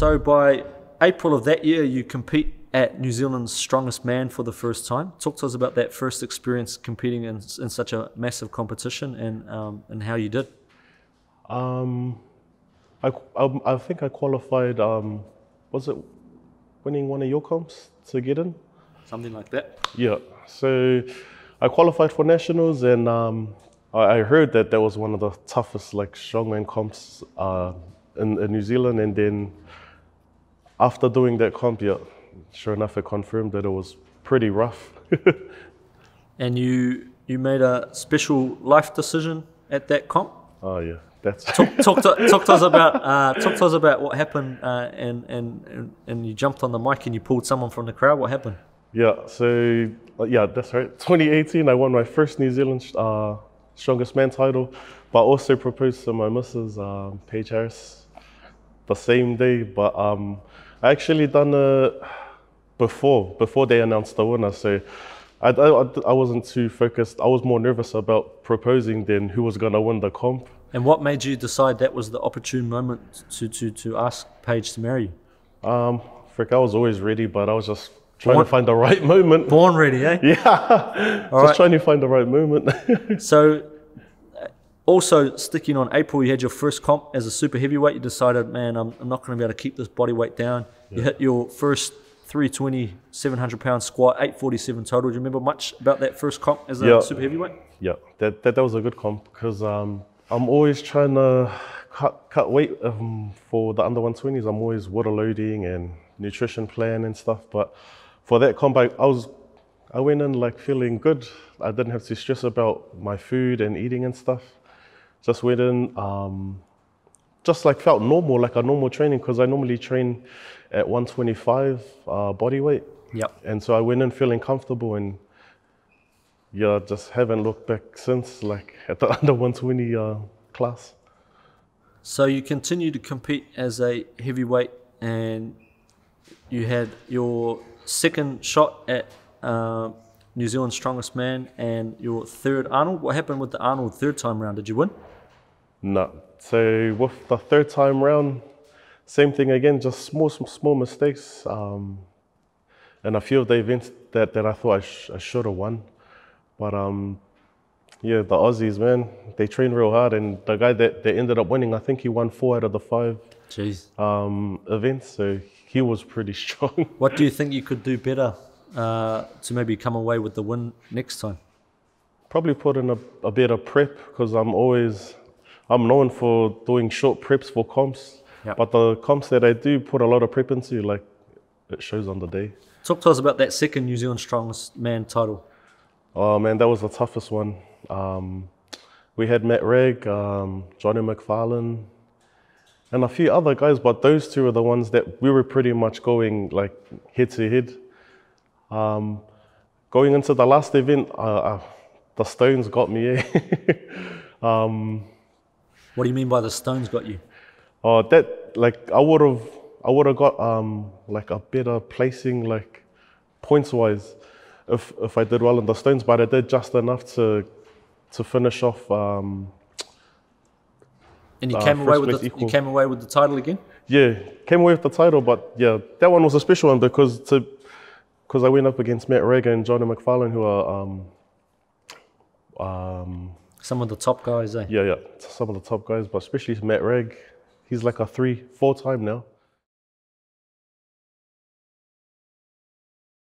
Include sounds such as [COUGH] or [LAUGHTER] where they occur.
So by April of that year, you compete at New Zealand's Strongest Man for the first time. Talk to us about that first experience competing in, in such a massive competition and um, and how you did. Um, I, I, I think I qualified. Um, was it winning one of your comps to get in? Something like that. Yeah. So I qualified for nationals, and um, I, I heard that that was one of the toughest like strongman comps uh, in, in New Zealand. And then after doing that comp, yeah, sure enough, it confirmed that it was pretty rough. [LAUGHS] And you you made a special life decision at that comp. oh yeah, that's talk, talk, to, talk to us about uh, talk to us about what happened uh, and, and and and you jumped on the mic and you pulled someone from the crowd. What happened? Yeah, so uh, yeah, that's right. 2018, I won my first New Zealand uh, Strongest Man title, but also proposed to my missus, um, Paige Harris, the same day. But um, I actually done it before before they announced the winner. So I, I, I wasn't too focused. I was more nervous about proposing than who was gonna win the comp. And what made you decide that was the opportune moment to to, to ask Paige to marry you? Um, frick, I was always ready, but I was just trying Born- to find the right moment. Born ready, eh? [LAUGHS] Yeah, just right. trying to find the right moment. [LAUGHS] So, uh, also sticking on April, you had your first comp as a super heavyweight. You decided, man, I'm, I'm not going to be able to keep this body weight down. You hit your first 320, 700 pound squat, 847 total. Do you remember much about that first comp as a Yeah. super heavyweight? Yeah, that, that, that was a good comp because um, I'm always trying to cut, cut weight um, for the under 120s. I'm always water loading and nutrition plan and stuff. But for that comp, I, I was I went in like feeling good. I didn't have to stress about my food and eating and stuff. Just went in, um, just like felt normal, like a normal training because I normally train at 125 uh, body weight. Yep. And so I went in feeling comfortable and yeah, just haven't looked back since, like at the [LAUGHS] under 120 uh, class. So you continued to compete as a heavyweight, and you had your second shot at uh, New Zealand's Strongest Man and your third Arnold. What happened with the Arnold third time round? Did you win? No. So with the third time round, same thing again, just small, small mistakes. Um, and a few of the events that, that I thought I, sh- I should have won. But um, yeah, the Aussies, man, they train real hard. And the guy that, that ended up winning, I think he won four out of the five Jeez. um, events. So he was pretty [LAUGHS] strong. What do you think you could do better uh, to maybe come away with the win next time? Probably put in a, a bit of prep because I'm always, I'm known for doing short preps for comps. Yep. But the comps that I do put a lot of prep into, like it shows on the day. Talk to us about that second New Zealand Strongest Man title. Oh man, that was the toughest one. Um, we had Matt Ragg, um, Johnny McFarlane, and a few other guys, but those two are the ones that we were pretty much going like head to head. Um, going into the last event, uh, uh, the Stones got me. Eh? [LAUGHS] um, What do you mean by the Stones got you? Oh, that like I would have, I would have got um like a better placing like points wise, if if I did well in the stones, but I did just enough to to finish off. Um, And you Uh, came away with the, you came away with the title again. yeah, came away with the title, but yeah, that one was a special one because to because I went up against Matt Reagan and Johnny McFarlane, who are um um Some of the top guys, eh? yeah yeah some of the top guys, but especially Matt Ragg, he's like a three four time now.